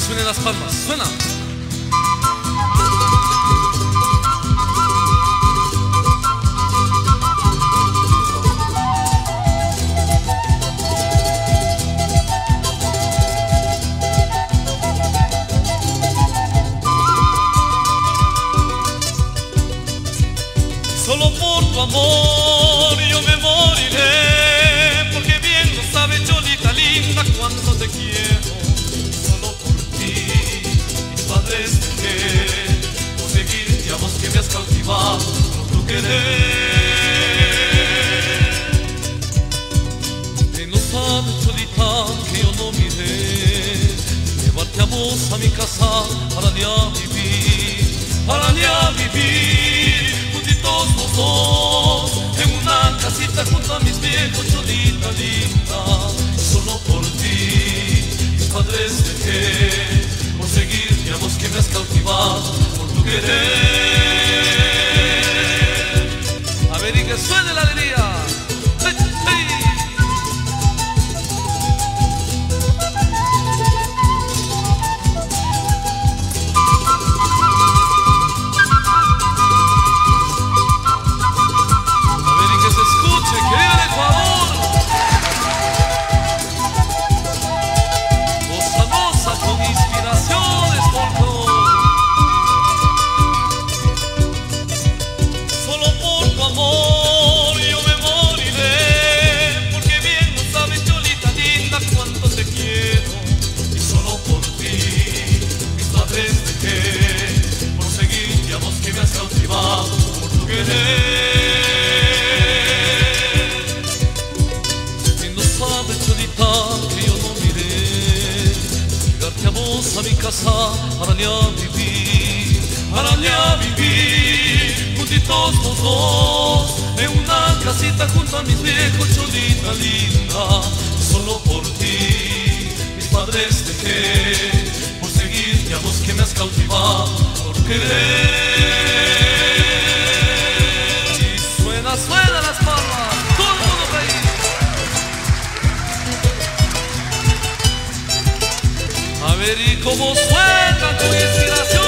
suenen las palmas, suena. Solo por tu amor yo me moriré, querer. Que no sabe Cholita que yo no miré, llevarte a vos a mi casa para ya vivir, para ya vivir juntitos los dos en una casita junto a mis viejos, cholita linda. Solo por ti, mis padres dejé, por seguirte a vos que me has cautivado por tu querer. Suene la alegría. Casa para ya vivir, para ya vivir, juntitos los dos, en una casita junto a mis viejos, Cholita linda, solo por ti, mis padres dejé, por seguirte a vos que me has cautivado, por querer. Ver cómo suena tu inspiración.